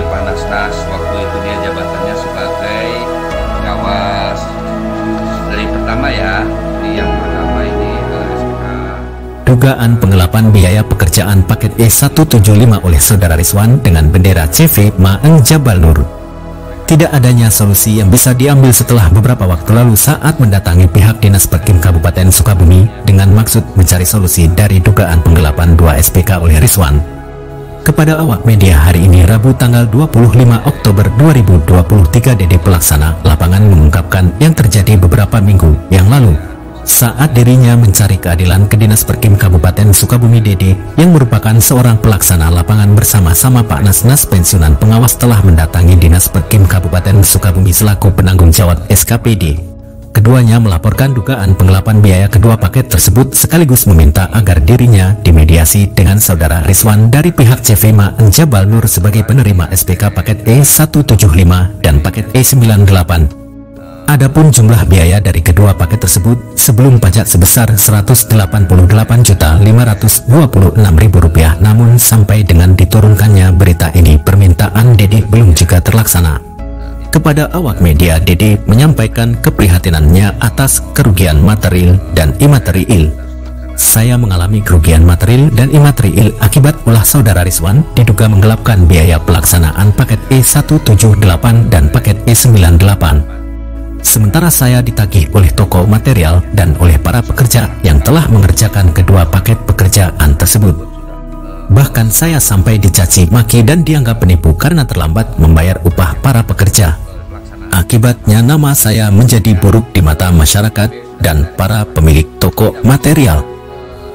yang ditertangi Pak Nasnas waktu itu dia jabatannya sebagai pengawas dari pertama ya di yang pertama ini LSK Dugaan penggelapan biaya pekerjaan paket E175 oleh saudara Rizwan dengan bendera CV Maeng Jabal Nur. Tidak adanya solusi yang bisa diambil setelah beberapa waktu lalu saat mendatangi pihak Dinas Perkim Kabupaten Sukabumi dengan maksud mencari solusi dari dugaan penggelapan 2 SPK oleh Rizwan. Kepada awak media hari ini Rabu tanggal 25 Oktober 2023 Dede Pelaksana lapangan mengungkapkan yang terjadi beberapa minggu yang lalu saat dirinya mencari keadilan ke Dinas Perkim Kabupaten Sukabumi Dede yang merupakan seorang pelaksana lapangan bersama-sama Pak Nasnas pensiunan pengawas telah mendatangi Dinas Perkim Kabupaten Sukabumi selaku penanggung jawab SKPD. Keduanya melaporkan dugaan penggelapan biaya kedua paket tersebut sekaligus meminta agar dirinya dimediasi dengan saudara Rizwan dari pihak CVMA Jabal Nur sebagai penerima SPK paket E175 dan paket E98 Adapun jumlah biaya dari kedua paket tersebut sebelum pajak sebesar Rp188.526.000 namun sampai dengan diturunkannya berita ini permintaan Dede belum juga terlaksana. Kepada awak media, Dede menyampaikan keprihatinannya atas kerugian material dan imaterial. Saya mengalami kerugian material dan imaterial akibat ulah saudara Rizwan diduga menggelapkan biaya pelaksanaan paket E178 dan paket E98. Sementara saya ditagih oleh toko material dan oleh para pekerja yang telah mengerjakan kedua paket pekerjaan tersebut. Bahkan saya sampai dicaci maki dan dianggap penipu karena terlambat membayar upah para pekerja. Akibatnya nama saya menjadi buruk di mata masyarakat dan para pemilik toko material.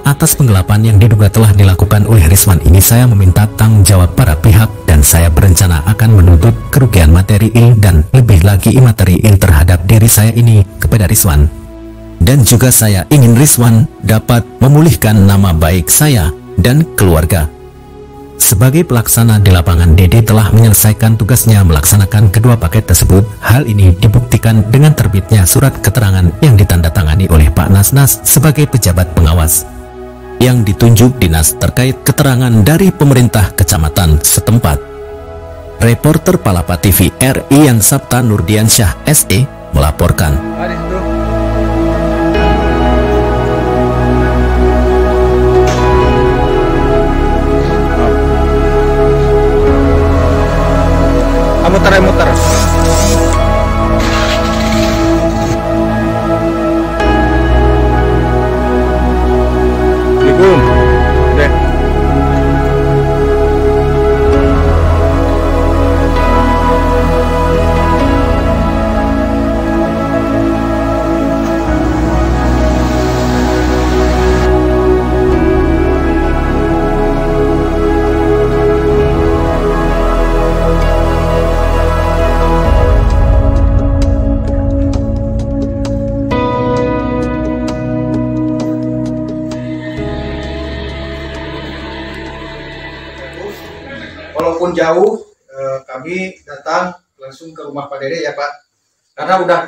Atas penggelapan yang diduga telah dilakukan oleh Rizwan ini saya meminta tanggung jawab para pihak dan saya berencana akan menuntut kerugian material dan lebih lagi imaterial terhadap diri saya ini kepada Rizwan. Dan juga saya ingin Rizwan dapat memulihkan nama baik saya dan keluarga. Sebagai pelaksana di lapangan, Dede telah menyelesaikan tugasnya melaksanakan kedua paket tersebut. Hal ini dibuktikan dengan terbitnya surat keterangan yang ditandatangani oleh Pak Nasnas sebagai pejabat pengawas yang ditunjuk dinas terkait keterangan dari pemerintah kecamatan setempat. Reporter Palapa TV RI yang Sabta Nurdiansyah SE melaporkan. Walaupun jauh eh, kami datang langsung ke rumah Pak Dede ya Pak. Karena udah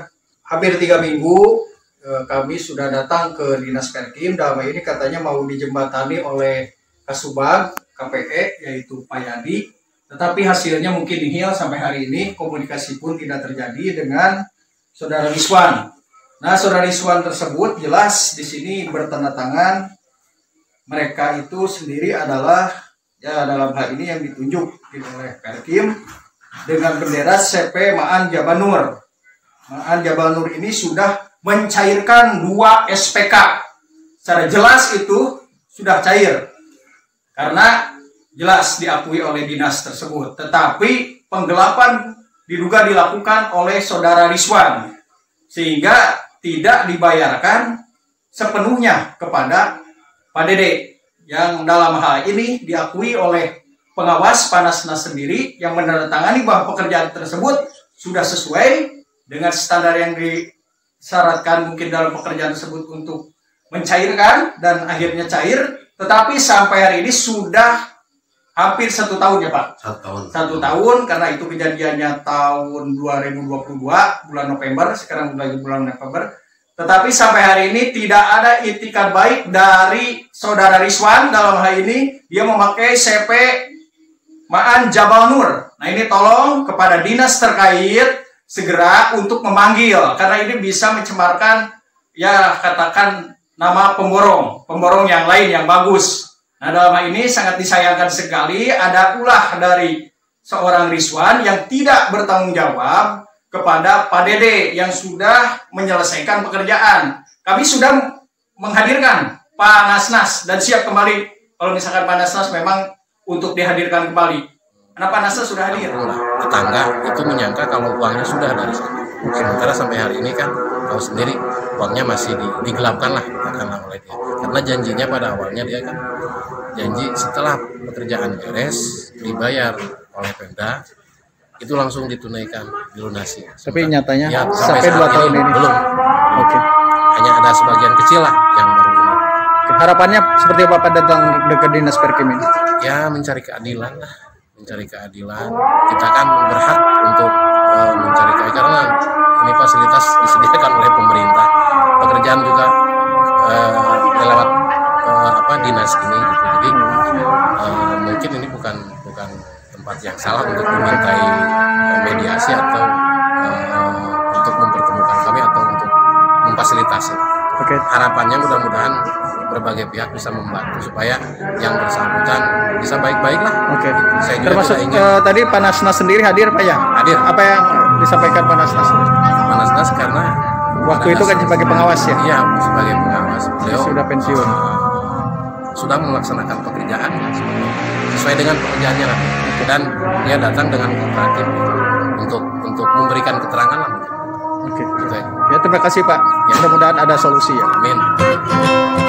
hampir tiga minggu eh, kami sudah datang ke dinas Perkim. Dalam ini katanya mau dijembatani oleh Kasubag KPE yaitu Pak Yadi. Tetapi hasilnya mungkin nihil sampai hari ini komunikasi pun tidak terjadi dengan saudara Rizwan. Nah saudara Rizwan tersebut jelas di sini bertanda tangan. Mereka itu sendiri adalah ya dalam hal ini yang ditunjuk oleh Perkim dengan bendera CP Maan Jabanur. Maan Jabanur ini sudah mencairkan dua SPK. Secara jelas itu sudah cair. Karena jelas diakui oleh dinas tersebut. Tetapi penggelapan diduga dilakukan oleh saudara Rizwan. Sehingga tidak dibayarkan sepenuhnya kepada Pak Dede yang dalam hal ini diakui oleh pengawas Panasnas sendiri yang menandatangani bahwa pekerjaan tersebut sudah sesuai dengan standar yang disyaratkan mungkin dalam pekerjaan tersebut untuk mencairkan dan akhirnya cair. Tetapi sampai hari ini sudah hampir satu tahun ya Pak? Satu tahun. Satu tahun karena itu kejadiannya tahun 2022 bulan November. Sekarang lagi bulan November tetapi sampai hari ini tidak ada itikat baik dari saudara Rizwan dalam hal ini dia memakai CP Maan Jabal Nur. Nah ini tolong kepada dinas terkait segera untuk memanggil karena ini bisa mencemarkan ya katakan nama pemborong, pemborong yang lain yang bagus. Nah dalam hal ini sangat disayangkan sekali ada ulah dari seorang Rizwan yang tidak bertanggung jawab kepada Pak Dede yang sudah menyelesaikan pekerjaan. Kami sudah menghadirkan Pak Nasnas dan siap kembali kalau misalkan Pak Nasnas memang untuk dihadirkan kembali. Kenapa Nasnas sudah hadir? Tetangga itu menyangka kalau uangnya sudah dari sana. Sementara sampai hari ini kan tahu sendiri uangnya masih di, digelapkan lah katakanlah oleh dia. Karena janjinya pada awalnya dia kan janji setelah pekerjaan beres dibayar oleh Pemda itu langsung ditunaikan dilunasi. Tapi nyatanya Ya, sampai, dua saat tahun ini. belum. Oke. Hanya ada sebagian kecil lah yang baru ini. Harapannya seperti apa Pak datang ke dinas perkim ini? ya mencari keadilan lah mencari keadilan kita kan berhak untuk eh, mencari keadilan karena ini fasilitas disediakan oleh pemerintah pekerjaan juga eh, lewat eh, apa dinas ini gitu jadi eh, mungkin ini bukan bukan tempat yang salah untuk dimintai mediasi atau eh, untuk mempertemukan kami atau untuk memfasilitasi Oke. harapannya mudah-mudahan berbagai pihak bisa membantu supaya yang bersangkutan bisa baik-baik lah. Oke. Saya juga Termasuk ingin eh, tadi Pak Nasnas sendiri hadir Pak ya? hadir Apa yang disampaikan Pak Nasnas? panas-panas karena Waktu itu kan sebagai pengawas ya? Iya, sebagai pengawas. Beliau Sudah pensiun. eh, sudah melaksanakan pekerjaan sesuai dengan pekerjaannya lah. Dan dia datang dengan kooperatif untuk untuk memberikan keterangan lah. Oke. Gitu ya. Ya terima kasih Pak. Ya. Mudah-mudahan ada solusi ya. Amin.